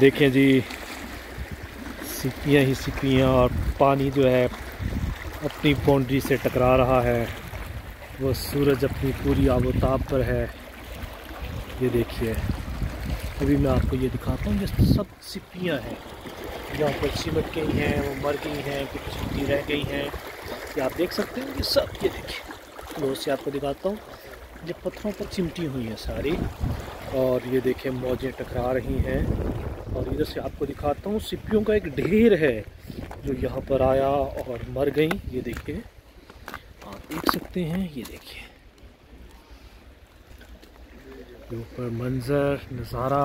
देखें जी सिपियाँ ही सिपियाँ और पानी जो है अपनी बाउंड्री से टकरा रहा है। वो सूरज अपनी पूरी आबोताब पर है। ये देखिए, अभी मैं आपको ये दिखाता हूँ, ये सब सिपियाँ हैं। जहाँ पर सिमट गई हैं, वो मर गई हैं, कुछ छुट्टी रह गई हैं। ये आप देख सकते हैं, ये सब, ये देखिए क्लोज से आपको दिखाता हूँ। ये पत्थरों पर चिमटी हुई हैं सारी और ये देखें मौजें टकरा रही हैं। और इधर से आपको दिखाता हूँ सिपियों का एक ढेर है जो यहाँ पर आया और मर गई। ये देखिए, आप देख सकते हैं, ये देखिए। ऊपर मंज़र, नज़ारा